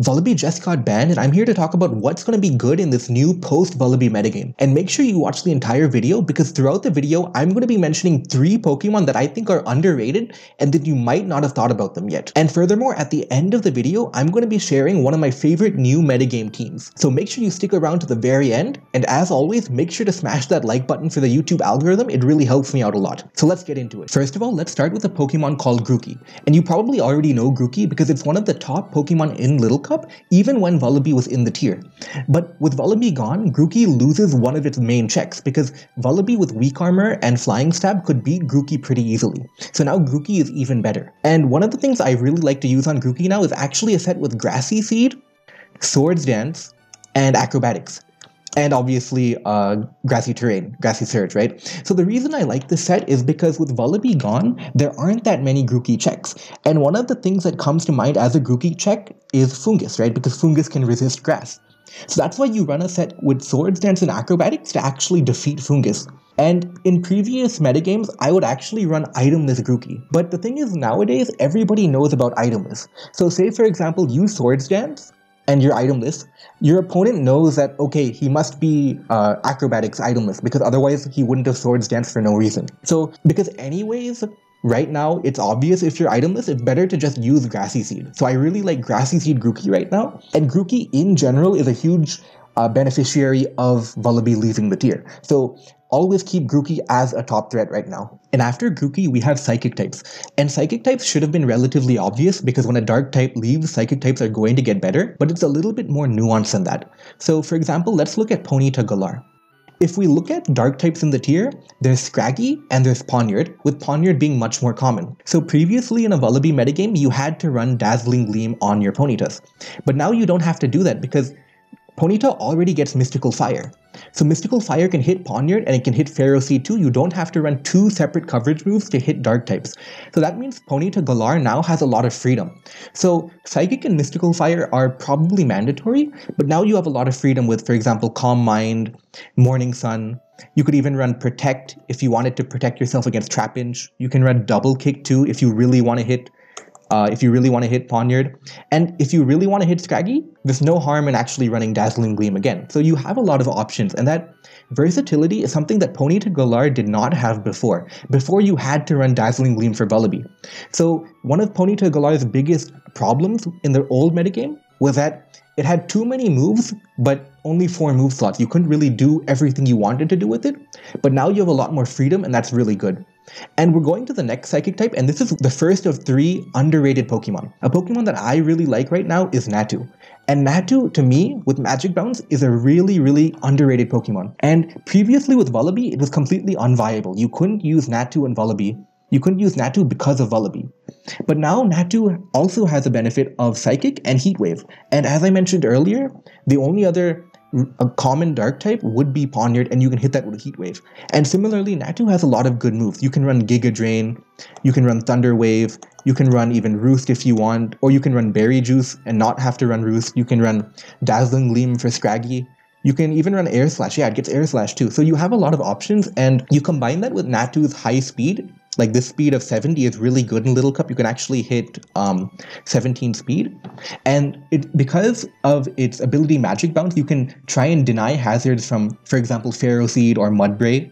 Vullaby just got banned and I'm here to talk about what's going to be good in this new post-Vullaby metagame. And make sure you watch the entire video because throughout the video, I'm going to be mentioning three Pokemon that I think are underrated and that you might not have thought about them yet. And furthermore, at the end of the video, I'm going to be sharing one of my favorite new metagame teams. So make sure you stick around to the very end. And as always, make sure to smash that like button for the YouTube algorithm. It really helps me out a lot. So let's get into it. First of all, let's start with a Pokemon called Grookey. And you probably already know Grookey because it's one of the top Pokemon in Little Cup, even when Vullaby was in the tier. But with Vullaby gone, Grookey loses one of its main checks because Vullaby with weak armor and flying stab could beat Grookey pretty easily. So now Grookey is even better. And one of the things I really like to use on Grookey now is actually a set with Grassy Seed, Swords Dance, and Acrobatics and obviously uh, grassy terrain, grassy surge, right? So the reason I like this set is because with Vullaby gone, there aren't that many Grookey checks. And one of the things that comes to mind as a Grookey check is Foongus, right? Because Foongus can resist grass. So that's why you run a set with Swords Dance and Acrobatics to actually defeat Foongus. And in previous metagames, I would actually run itemless Grookey. But the thing is, nowadays, everybody knows about itemless. So say, for example, you Swords Dance, and your itemless, your opponent knows that, okay, he must be uh, acrobatics itemless because otherwise he wouldn't have swords dance for no reason. So, because anyways, right now it's obvious if you're itemless, it's better to just use Grassy Seed. So I really like Grassy Seed Grookey right now. And Grookey in general is a huge uh, beneficiary of Vullaby leaving the tier. So always keep Grookey as a top threat right now. And after Grookey, we have Psychic types. And Psychic types should have been relatively obvious because when a Dark type leaves, Psychic types are going to get better, but it's a little bit more nuanced than that. So for example, let's look at Ponyta Galar. If we look at dark types in the tier, there's Scraggy and there's Pawniard, with Pawniard being much more common. So previously in a Vullaby metagame, you had to run Dazzling Gleam on your Ponytas. But now you don't have to do that because Ponyta already gets Mystical Fire. So Mystical Fire can hit Pawniard and it can hit Ferroseed too. You don't have to run two separate coverage moves to hit Dark types. So that means Ponyta Galar now has a lot of freedom. So Psychic and Mystical Fire are probably mandatory, but now you have a lot of freedom with, for example, Calm Mind, Morning Sun. You could even run Protect if you wanted to protect yourself against Trapinch. You can run Double Kick too if you really want to hit uh, if you really want to hit Pawniard. And if you really want to hit Scraggy, there's no harm in actually running Dazzling Gleam again. So you have a lot of options, and that versatility is something that Ponyta Galar did not have before. Before you had to run Dazzling Gleam for Vullaby. So one of Ponyta Galar's biggest problems in the old metagame was that it had too many moves, but only four move slots. You couldn't really do everything you wanted to do with it, but now you have a lot more freedom, and that's really good. And we're going to the next psychic type, and this is the first of three underrated Pokemon. A Pokemon that I really like right now is Natu. And Natu, to me, with Magic Bounce, is a really, really underrated Pokemon. And previously with Vullaby, it was completely unviable. You couldn't use Natu and Vullaby. You couldn't use Natu because of Vullaby. But now Natu also has a benefit of Psychic and Heat Wave. And as I mentioned earlier, the only other a common dark type would be Pawniard, and you can hit that with a Heat Wave. And similarly, Natu has a lot of good moves. You can run Giga Drain, you can run Thunder Wave, you can run even Roost if you want, or you can run Berry Juice and not have to run Roost. You can run Dazzling Gleam for Scraggy. You can even run Air Slash. Yeah, it gets Air Slash too. So you have a lot of options, and you combine that with Natu's high speed, like this speed of 70 is really good in Little Cup. You can actually hit um, 17 speed. And it because of its ability Magic Bounce, you can try and deny hazards from, for example, Ferroseed or Mudbray.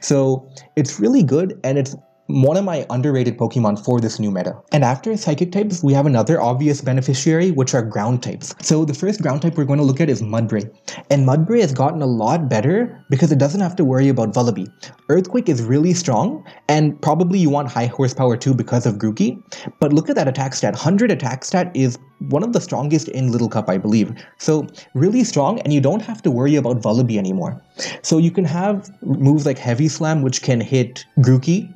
So it's really good and it's one of my underrated Pokemon for this new meta. And after Psychic types, we have another obvious beneficiary, which are ground types. So the first ground type we're going to look at is Mudbray. And Mudbray has gotten a lot better because it doesn't have to worry about Vullaby. Earthquake is really strong, and probably you want high horsepower too because of Grookey. But look at that attack stat. 100 attack stat is one of the strongest in Little Cup, I believe. So really strong, and you don't have to worry about Vullaby anymore. So you can have moves like Heavy Slam, which can hit Grookey,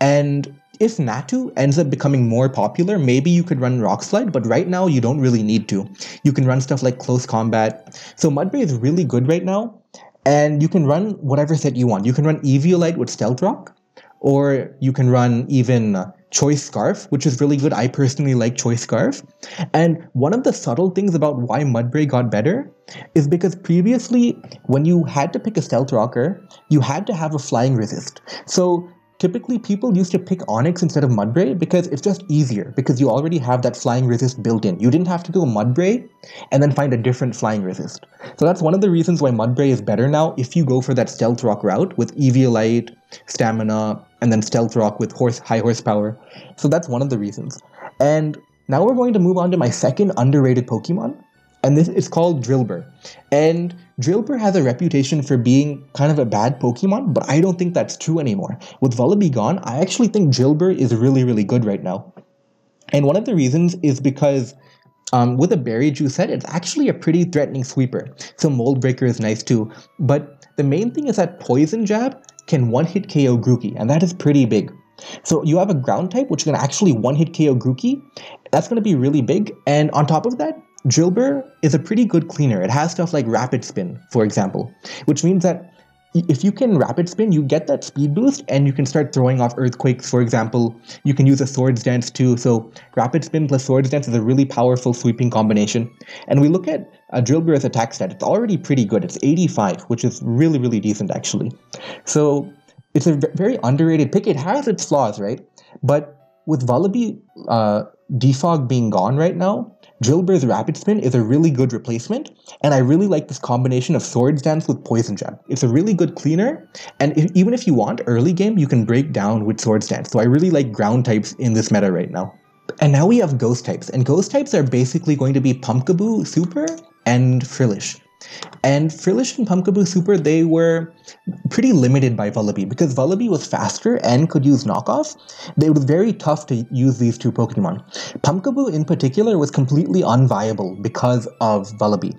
and if Natu ends up becoming more popular, maybe you could run Rock Slide, but right now you don't really need to. You can run stuff like Close Combat. So Mudbray is really good right now, and you can run whatever set you want. You can run Eviolite with Stealth Rock, or you can run even uh, Choice Scarf, which is really good. I personally like Choice Scarf. And one of the subtle things about why Mudbray got better is because previously, when you had to pick a Stealth Rocker, you had to have a Flying Resist. So typically people used to pick Onix instead of Mudbray because it's just easier, because you already have that flying resist built in. You didn't have to go Mudbray and then find a different flying resist. So that's one of the reasons why Mudbray is better now if you go for that Stealth Rock route with Eviolite, Stamina, and then Stealth Rock with horse high horsepower. So that's one of the reasons. And now we're going to move on to my second underrated Pokemon, and this is called Drillbur. And Drillbur has a reputation for being kind of a bad Pokemon, but I don't think that's true anymore. With Vullaby gone, I actually think Drillbur is really, really good right now. And one of the reasons is because um, with a Berry Juice set, it's actually a pretty threatening sweeper. So Mold Breaker is nice too. But the main thing is that Poison Jab can one-hit KO Grookey, and that is pretty big. So you have a ground type which can actually one-hit KO Grookey. That's going to be really big. And on top of that, Drillbur is a pretty good cleaner. It has stuff like Rapid Spin, for example, which means that if you can rapid spin, you get that speed boost and you can start throwing off earthquakes. For example, you can use a swords dance too. So rapid spin plus swords dance is a really powerful sweeping combination. And we look at a Drillbur's attack stat. It's already pretty good. It's 85, which is really, really decent actually. So it's a very underrated pick. It has its flaws, right? But with Vullaby uh, defog being gone right now, Drillbur's Rapid Spin is a really good replacement, and I really like this combination of Swords Dance with Poison Jab. It's a really good cleaner, and if, even if you want early game, you can break down with Swords Dance. So I really like ground types in this meta right now. And now we have Ghost types, and Ghost types are basically going to be Pumpkaboo, Super, and Frillish. And Frillish and Pumpkaboo Super, they were pretty limited by Vullaby because Vullaby was faster and could use knockoff. It was very tough to use these two Pokemon. Pumpkaboo in particular was completely unviable because of Vullaby.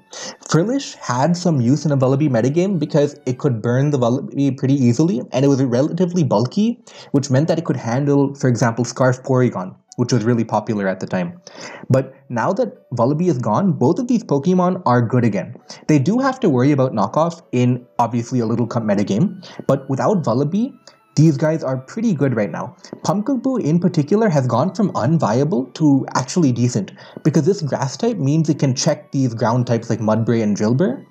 Frillish had some use in a Vullaby metagame because it could burn the Vullaby pretty easily and it was relatively bulky, which meant that it could handle, for example, Scarf Porygon which was really popular at the time. But now that Vullaby is gone, both of these Pokemon are good again. They do have to worry about knockoff in obviously a little metagame, but without Vullaby, these guys are pretty good right now. Pumpkaboo in particular has gone from unviable to actually decent because this grass type means it can check these ground types like Mudbray and Drillbur,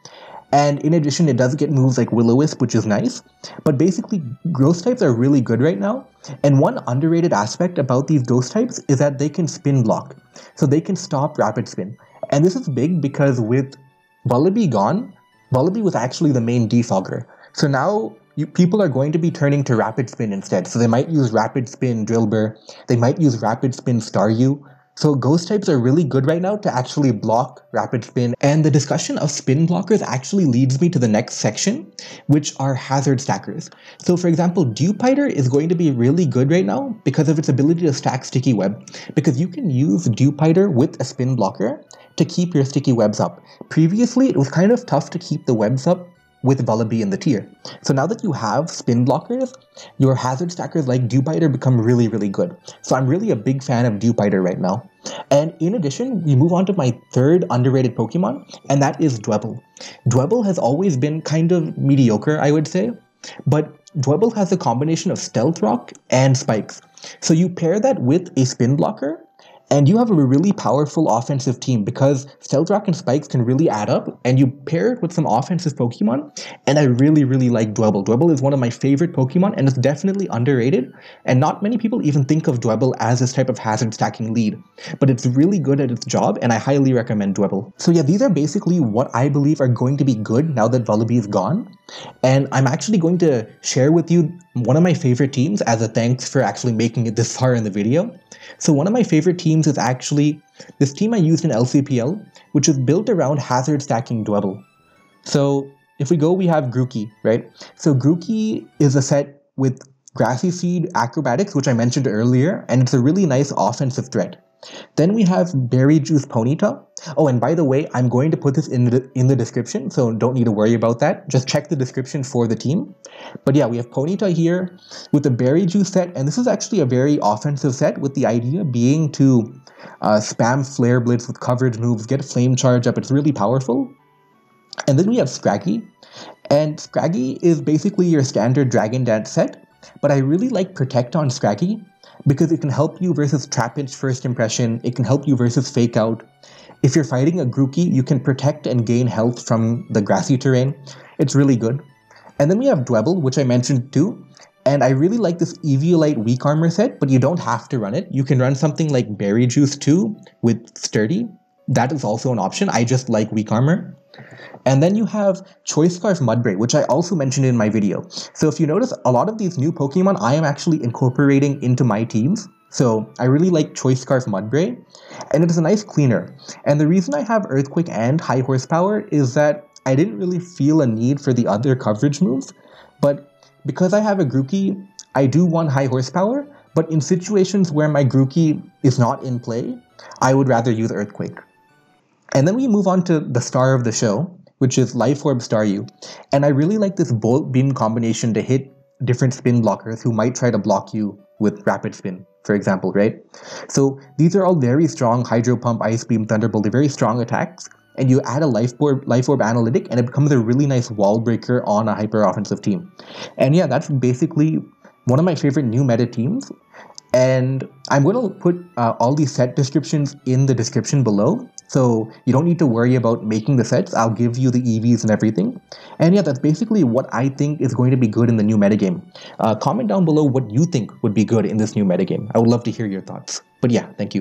and in addition, it does get moves like Will-O-Wisp, which is nice. But basically, ghost types are really good right now. And one underrated aspect about these ghost types is that they can spin block. So they can stop rapid spin. And this is big because with Vullaby gone, Vullaby was actually the main defogger. So now you, people are going to be turning to rapid spin instead. So they might use rapid spin Drillbur, they might use rapid spin Staryu, so ghost types are really good right now to actually block rapid spin. And the discussion of spin blockers actually leads me to the next section, which are hazard stackers. So for example, Dewpider is going to be really good right now because of its ability to stack sticky web. Because you can use Dewpider with a spin blocker to keep your sticky webs up. Previously, it was kind of tough to keep the webs up with Vullaby in the tier. So now that you have spin blockers, your hazard stackers like Dewpider become really, really good. So I'm really a big fan of Dewpider right now. And in addition, we move on to my third underrated Pokemon, and that is Dwebble. Dwebble has always been kind of mediocre, I would say, but Dwebble has a combination of Stealth Rock and Spikes. So you pair that with a Spin Blocker, and you have a really powerful offensive team because Stealth Rock and Spikes can really add up, and you pair it with some offensive Pokemon, and I really, really like Dwebble. Dwebble is one of my favorite Pokemon, and it's definitely underrated, and not many people even think of Dwebble as this type of hazard stacking lead, but it's really good at its job, and I highly recommend Dwebble. So yeah, these are basically what I believe are going to be good now that Vullaby is gone, and I'm actually going to share with you one of my favorite teams as a thanks for actually making it this far in the video. So one of my favorite teams is actually this team I used in LCPL, which is built around hazard stacking Dwebble. So if we go, we have Grookey, right? So Grookey is a set with Grassy Seed Acrobatics, which I mentioned earlier, and it's a really nice offensive threat. Then we have Berry Juice Ponyta. Oh, and by the way, I'm going to put this in the, in the description, so don't need to worry about that. Just check the description for the team. But yeah, we have Ponyta here with the Berry Juice set, and this is actually a very offensive set with the idea being to uh, spam Flare Blitz with coverage moves, get Flame Charge up. It's really powerful. And then we have Scraggy. And Scraggy is basically your standard Dragon Dance set, but I really like Protect on Scraggy because it can help you versus trap Trapinch First Impression, it can help you versus Fake Out. If you're fighting a Grookey, you can protect and gain health from the grassy terrain. It's really good. And then we have Dwebble, which I mentioned too. And I really like this Eviolite weak armor set, but you don't have to run it. You can run something like Berry Juice 2 with Sturdy. That is also an option. I just like weak armor. And then you have Choice Scarf Mudbray, which I also mentioned in my video. So if you notice, a lot of these new Pokemon I am actually incorporating into my teams. So I really like Choice Scarf Mudbray, and it is a nice cleaner. And the reason I have Earthquake and High Horsepower is that I didn't really feel a need for the other coverage moves, but because I have a Grookey, I do want High Horsepower, but in situations where my Grookey is not in play, I would rather use Earthquake. And then we move on to the star of the show, which is Life Orb Staryu. And I really like this Bolt Beam combination to hit different spin blockers who might try to block you with Rapid Spin, for example, right? So these are all very strong Hydro Pump, Ice Beam, Thunderbolt, they're very strong attacks. And you add a Life Orb, Life Orb analytic, and it becomes a really nice wall breaker on a hyper offensive team. And yeah, that's basically one of my favorite new meta teams. And I'm going to put uh, all these set descriptions in the description below. So you don't need to worry about making the sets. I'll give you the EVs and everything. And yeah, that's basically what I think is going to be good in the new metagame. Uh, comment down below what you think would be good in this new metagame. I would love to hear your thoughts. But yeah, thank you.